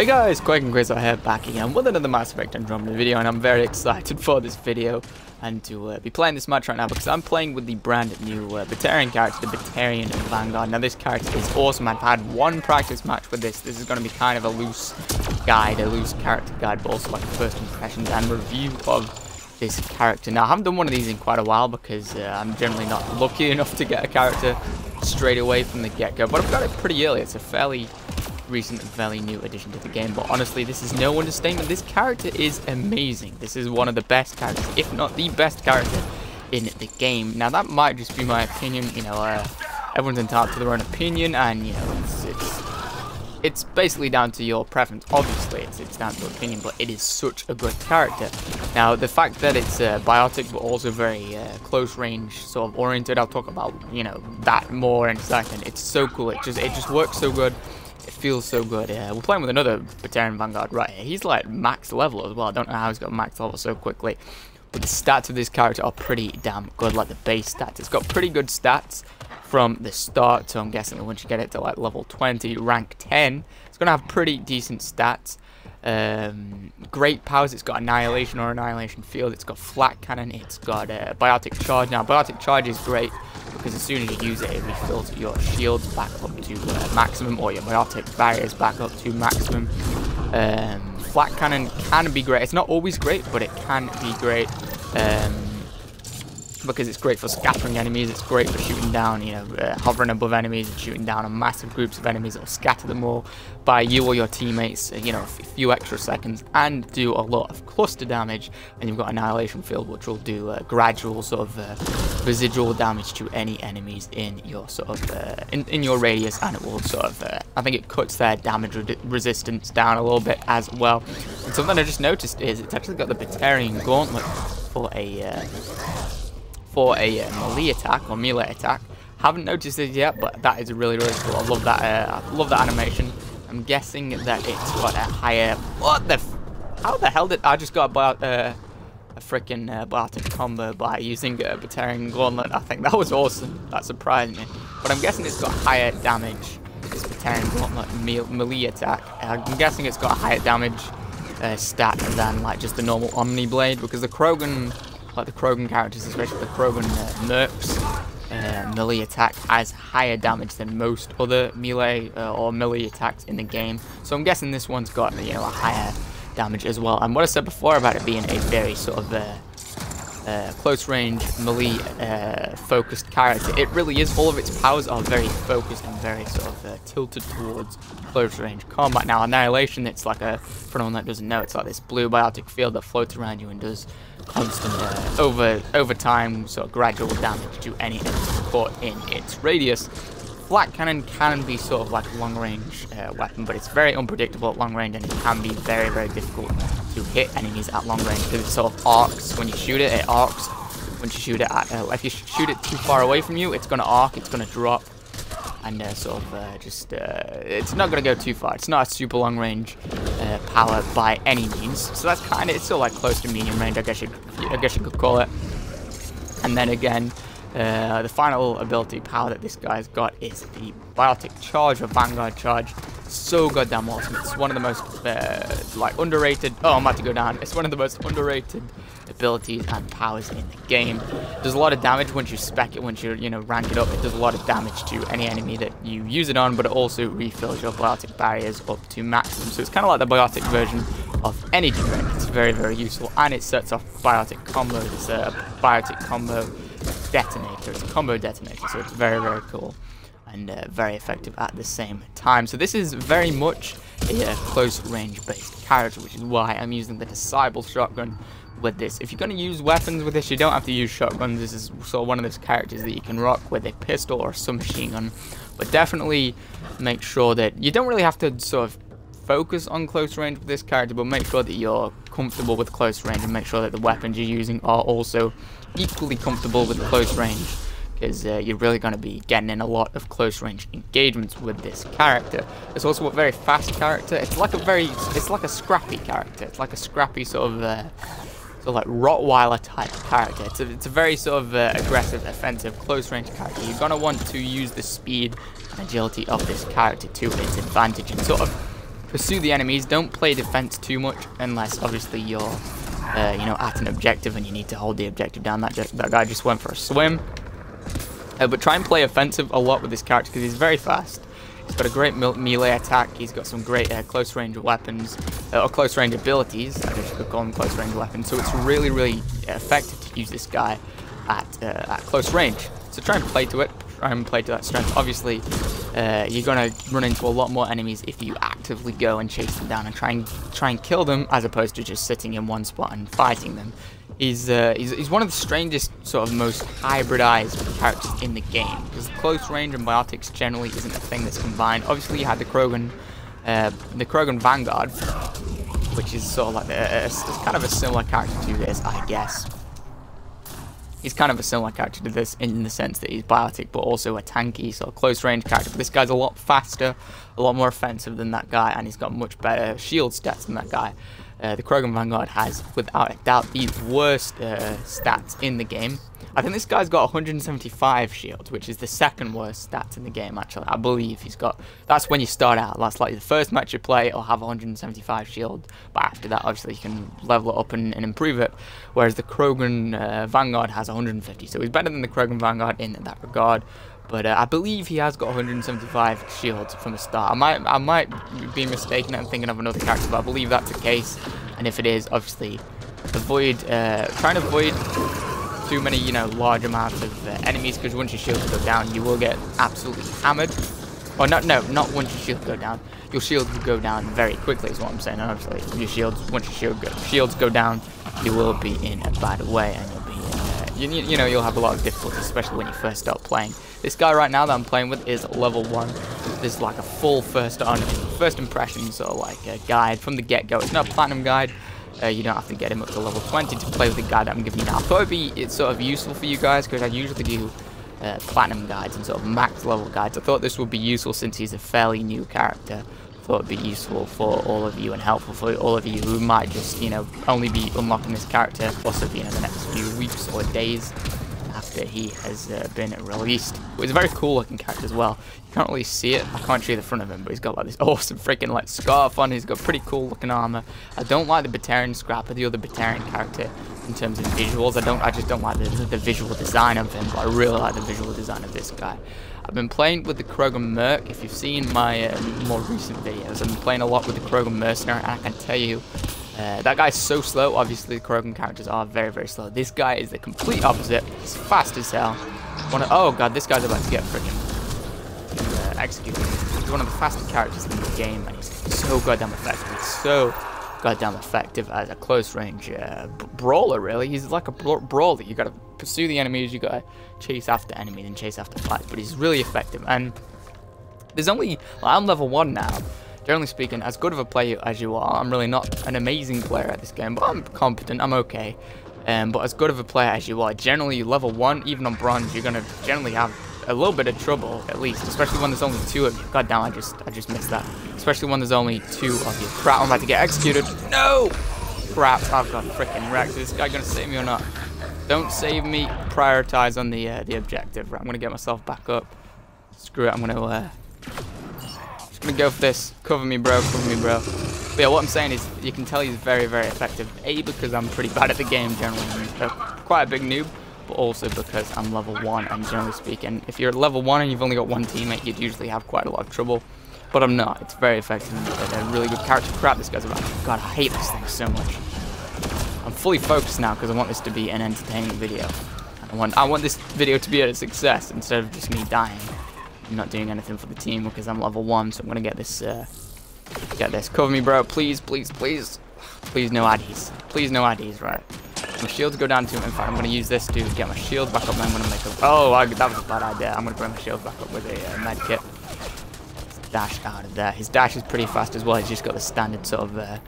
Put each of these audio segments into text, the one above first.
Hey guys, Quigon Quasar here back again with another Mass Effect Andromeda video and I'm very excited for this video and to uh, be playing this match right now because I'm playing with the brand new uh, Batarian character, the Batarian Vanguard. Now this character is awesome, I've had one practice match with this, this is going to be kind of a loose guide, a loose character guide, but also like first impressions and review of this character. Now I haven't done one of these in quite a while because uh, I'm generally not lucky enough to get a character straight away from the get-go, but I've got it pretty early, it's a fairly recent fairly new addition to the game, but honestly, this is no understatement. This character is amazing. This is one of the best characters, if not the best character in the game. Now, that might just be my opinion, you know, uh, everyone's entitled to their own opinion, and, you know, it's, it's, it's basically down to your preference. Obviously, it's, it's down to opinion, but it is such a good character. Now, the fact that it's uh, biotic, but also very uh, close range sort of oriented, I'll talk about, you know, that more in a second. It's so cool. It just, it just works so good. Feels so good. Yeah, we're playing with another Batarian Vanguard right here. He's like max level as well. I don't know how he's got max level so quickly. But the stats of this character are pretty damn good, like the base stats. It's got pretty good stats from the start, so I'm guessing that once you get it to like level 20, rank 10, it's going to have pretty decent stats. Um, great powers, it's got Annihilation or Annihilation Field, it's got Flak Cannon, it's got uh, Biotic Charge. Now, Biotic Charge is great because as soon as you use it, it refills your shields back up to uh, maximum or your biotic barriers back up to maximum. Um, Flak Cannon can be great. It's not always great, but it can be great. Um, because it's great for scattering enemies, it's great for shooting down, you know, uh, hovering above enemies and shooting down on massive groups of enemies will scatter them all by you or your teammates, uh, you know, a few extra seconds and do a lot of cluster damage. And you've got Annihilation Field, which will do uh, gradual sort of uh, residual damage to any enemies in your sort of, uh, in, in your radius, and it will sort of, uh, I think it cuts their damage re resistance down a little bit as well. And something I just noticed is it's actually got the Batarian Gauntlet for a for a uh, melee attack or melee attack. Haven't noticed it yet, but that is really really cool. I love that. Uh, I love that animation. I'm guessing that it's got a higher. What the? how the hell did I just got about uh, a freaking uh, biotic combo by using a Batarian Gauntlet? I think that was awesome. That surprised me. But I'm guessing it's got higher damage. This Batarian Gauntlet me melee attack. I'm guessing it's got higher damage uh, stat than like just the normal Omni Blade because the Krogan like the Krogan characters, especially the Krogan uh, Mercs, uh, melee attack has higher damage than most other melee uh, or melee attacks in the game. So I'm guessing this one's got you know a higher damage as well. And what I said before about it being a very sort of uh, uh, close range melee uh, focused character, it really is. All of its powers are very focused and very sort of uh, tilted towards close range combat. Now Annihilation, it's like a for anyone that doesn't know, it's like this blue biotic field that floats around you and does constant uh, over over time sort of gradual damage to any enemy caught in its radius. Flak cannon can be sort of like a long range uh, weapon, but it's very unpredictable at long range and it can be very very difficult to hit enemies at long range because it sort of arcs when you shoot it. It arcs when you shoot it at. Uh, if you shoot it too far away from you, it's going to arc. It's going to drop and uh, sort of uh, just uh, it's not going to go too far. It's not a super long range uh, power by any means, so that's kind of it's still like close to medium range, I guess you I guess you could call it. And then again, uh, the final ability power that this guy's got is the Biotic Charge or Vanguard Charge. So goddamn awesome. It's one of the most uh, like underrated. Oh, I'm about to go down. It's one of the most underrated abilities and powers in the game. Does a lot of damage once you spec it, once you you know rank it up. It does a lot of damage to any enemy that you use it on, but it also refills your biotic barriers up to maximum. So it's kind of like the biotic version of energy drink. It's very very useful, and it sets off biotic combos. It's a biotic combo detonator. It's a combo detonator, so it's very very cool and uh, very effective at the same time. So this is very much a uh, close range based character, which is why I'm using the Disciple Shotgun with this. If you're going to use weapons with this, you don't have to use shotguns. This is sort of one of those characters that you can rock with a pistol or some machine gun. But definitely make sure that you don't really have to sort of focus on close range with this character, but make sure that you're comfortable with close range and make sure that the weapons you're using are also equally comfortable with close range because uh, you're really going to be getting in a lot of close range engagements with this character. It's also a very fast character. It's like a very, it's like a scrappy character. It's like a scrappy sort of, uh, sort of like Rottweiler type character. It's a, it's a very sort of uh, aggressive, offensive, close range character. You're going to want to use the speed and agility of this character to its advantage and sort of pursue the enemies. Don't play defense too much unless obviously you're, uh, you know, at an objective and you need to hold the objective down. That, that guy just went for a swim. Uh, but try and play offensive a lot with this character because he's very fast. He's got a great melee attack. He's got some great uh, close range weapons, uh, or close range abilities. I guess you could call them close range weapons. So it's really, really effective to use this guy at, uh, at close range. So try and play to it. And play to that strength. Obviously, uh, you're gonna run into a lot more enemies if you actively go and chase them down and try and try and kill them, as opposed to just sitting in one spot and fighting them. He's, uh, one of the strangest, sort of most hybridized characters in the game, because close range and biotics generally isn't a thing that's combined. Obviously, you had the Krogan, uh, the Krogan Vanguard, which is sort of like a, a, a, kind of a similar character to this, I guess. He's kind of a similar character to this in the sense that he's biotic, but also a tanky, sort of close range character. But this guy's a lot faster, a lot more offensive than that guy, and he's got much better shield stats than that guy. Uh, the Krogan Vanguard has, without a doubt, the worst uh, stats in the game. I think this guy's got 175 shields, which is the second worst stats in the game, actually. I believe he's got... That's when you start out. That's like the first match you play, it'll have 175 shield. But after that, obviously, you can level it up and, and improve it. Whereas the Krogan uh, Vanguard has 150. So he's better than the Krogan Vanguard in that regard. But uh, I believe he has got 175 shields from the start. I might I might be mistaken and thinking of another character, but I believe that's the case. And if it is, obviously, avoid uh, try and avoid too many, you know, large amounts of uh, enemies because once your shields go down, you will get absolutely hammered. Or not, no, not once your shields go down. Your shields will go down very quickly, is what I'm saying. obviously, your shields, once your shield go, shields go down, you will be in a bad way, and you'll be, in, uh, you, you know, you'll have a lot of difficulty, especially when you first start playing. This guy right now that I'm playing with is level 1. This is like a full first on first impressions or like a guide from the get-go. It's not a platinum guide. Uh, you don't have to get him up to level 20 to play with the guide that I'm giving you now. Thought it'd be it's sort of useful for you guys because I usually do uh, platinum guides and sort of max level guides. I thought this would be useful since he's a fairly new character. Thought it'd be useful for all of you and helpful for all of you who might just, you know, only be unlocking this character possibly in the next few weeks or days after he has uh, been released. He's a very cool looking character as well. You can't really see it. I can't see the front of him, but he's got like this awesome freaking like scarf on. He's got pretty cool looking armor. I don't like the Batarian Scrapper, the other Batarian character, in terms of visuals. I don't. I just don't like the, the visual design of him, but I really like the visual design of this guy. I've been playing with the Krogan Merc. If you've seen my uh, more recent videos, I've been playing a lot with the Krogan Mercenary, and I can tell you uh, that guy's so slow. Obviously, the Krogan characters are very, very slow. This guy is the complete opposite. He's fast as hell. One of, oh god, this guy's about to get freaking uh, executed. He's one of the fastest characters in the game, and he's so goddamn effective. He's so goddamn effective as a close range uh, brawler, really. He's like a brawler. You gotta pursue the enemies, you gotta chase after enemies and chase after fights, but he's really effective. And there's only, well, I'm level 1 now, generally speaking, as good of a player as you are, I'm really not an amazing player at this game, but I'm competent, I'm okay. Um, but as good of a player as you are, generally level 1, even on bronze, you're going to generally have a little bit of trouble, at least, especially when there's only two of you. God damn, I just, I just missed that. Especially when there's only two of you. Crap, I'm about to get executed. No! Crap, I've got freaking wrecked. Is this guy going to save me or not? Don't save me. Prioritize on the uh, the objective. Right, I'm going to get myself back up. Screw it, I'm going to... Uh, gonna go for this. Cover me, bro. Cover me, bro. But yeah, what I'm saying is, you can tell he's very, very effective. A, because I'm pretty bad at the game generally. I'm quite a big noob. But also because I'm level 1, and generally speaking, if you're level 1 and you've only got one teammate, you'd usually have quite a lot of trouble. But I'm not. It's very effective. a really good character. Crap, this guy's about. God, I hate this thing so much. I'm fully focused now because I want this to be an entertaining video. I want, I want this video to be a success instead of just me dying. I'm not doing anything for the team because I'm level 1, so I'm going to get this, uh, get this. Cover me, bro. Please, please, please. Please, no addies. Please, no addies, right. My shields go down to. In fact, I'm going to use this to get my shield back up, and I'm going to make a... Oh, I, that was a bad idea. I'm going to bring my shield back up with a uh, med kit. Dash out of there. His dash is pretty fast as well. He's just got the standard sort of uh,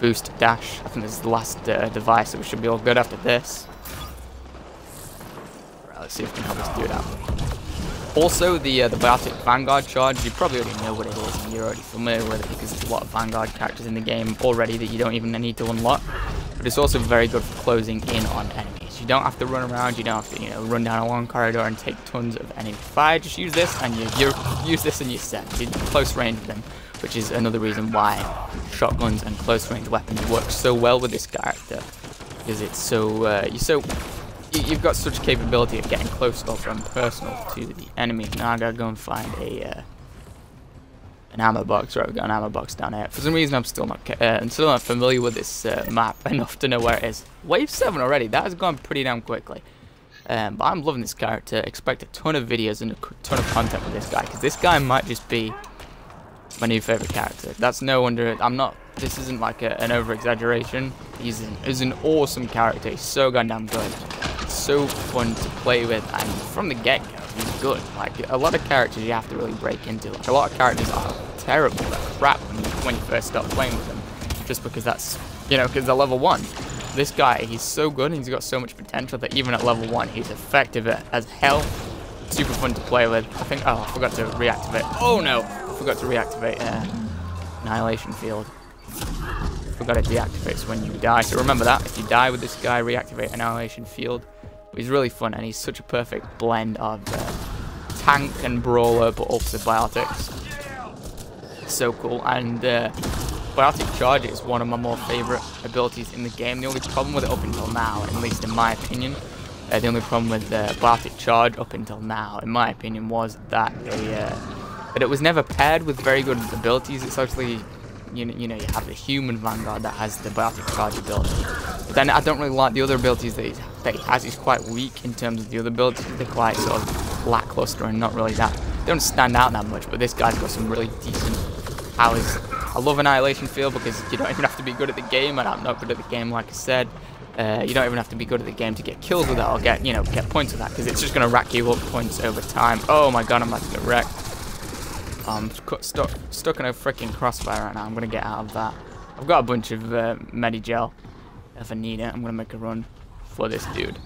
boost dash. I think this is the last uh, device, so we should be all good after this. Right, let's see if we can help us do that. Also, the uh, the Biotic Vanguard charge, you probably already know what it is, and you're already familiar with it because there's a lot of Vanguard characters in the game already that you don't even need to unlock. But it's also very good for closing in on enemies. You don't have to run around, you don't have to, you know, run down a long corridor and take tons of enemy fire. Just use this, and you, you use this and you're set. You close range them which is another reason why shotguns and close range weapons work so well with this character, because it's so uh, you're so you've got such capability of getting close up and personal to the enemy. Now I gotta go and find a uh, an ammo box. Right, we've got an ammo box down here. For some reason, I'm still not uh, I'm still not familiar with this uh, map enough to know where it is. Wave seven already. That has gone pretty damn quickly. Um, but I'm loving this character. Expect a ton of videos and a ton of content with this guy because this guy might just be my new favorite character. That's no wonder. I'm not. This isn't like a, an over exaggeration. He's an, he's an awesome character. He's so goddamn good. So fun to play with, and from the get go, he's good. Like a lot of characters, you have to really break into. Like a lot of characters are terrible, crap when you, when you first start playing with them, just because that's you know because they're level one. This guy, he's so good, and he's got so much potential that even at level one, he's effective as hell. Super fun to play with. I think. Oh, I forgot to reactivate. Oh no, I forgot to reactivate uh, Annihilation Field forgot it deactivates when you die. So remember that. If you die with this guy, reactivate Annihilation Field. He's really fun, and he's such a perfect blend of uh, tank and brawler, but also biotics. So cool. And uh, Biotic Charge is one of my more favorite abilities in the game. The only problem with it up until now, at least in my opinion, uh, the only problem with uh, Biotic Charge up until now, in my opinion, was that they, uh, that it was never paired with very good abilities. It's actually you know, you know, you have the human Vanguard that has the biotic charge ability. But then I don't really like the other abilities that he, that he has. He's quite weak in terms of the other abilities. They're quite sort of lackluster and not really that. They don't stand out that much, but this guy's got some really decent powers. I love Annihilation Field because you don't even have to be good at the game, and I'm not good at the game, like I said. Uh, you don't even have to be good at the game to get kills with that or get, you know, get points with that because it's just going to rack you up points over time. Oh my god, I'm about to get wrecked. I'm stuck, stuck in a freaking crossfire right now. I'm going to get out of that. I've got a bunch of uh, Medigel. If I need it, I'm going to make a run for this dude.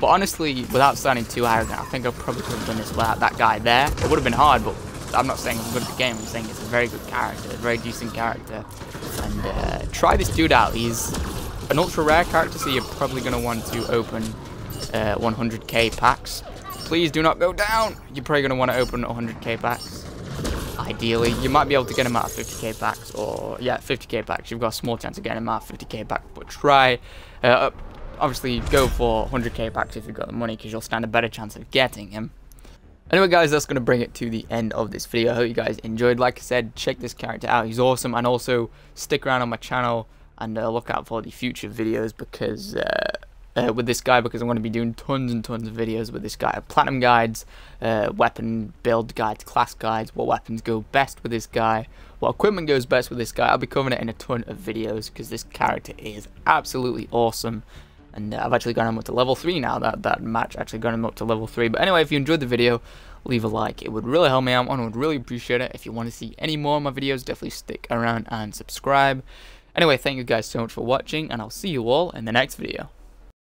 But honestly, without sounding too arrogant, I think I probably could have done this without that guy there. It would have been hard, but I'm not saying I'm good at the game. I'm saying it's a very good character, a very decent character. And uh, try this dude out. He's an ultra rare character, so you're probably going to want to open uh, 100k packs. Please do not go down. You're probably going to want to open 100k packs ideally. You might be able to get him out of 50k packs, or, yeah, 50k packs. You've got a small chance of getting him out of 50k packs, but try, uh, obviously go for 100k packs if you've got the money, because you'll stand a better chance of getting him. Anyway guys, that's going to bring it to the end of this video. I hope you guys enjoyed. Like I said, check this character out. He's awesome. And also, stick around on my channel and uh, look out for the future videos because uh, uh, with this guy because I'm going to be doing tons and tons of videos with this guy. Platinum guides, uh, weapon build guides, class guides, what weapons go best with this guy, what equipment goes best with this guy. I'll be covering it in a ton of videos because this character is absolutely awesome. And I've actually gone him up to level 3 now. That, that match actually got him up to level 3. But anyway, if you enjoyed the video, leave a like. It would really help me out and I would really appreciate it. If you want to see any more of my videos, definitely stick around and subscribe. Anyway, thank you guys so much for watching, and I'll see you all in the next video.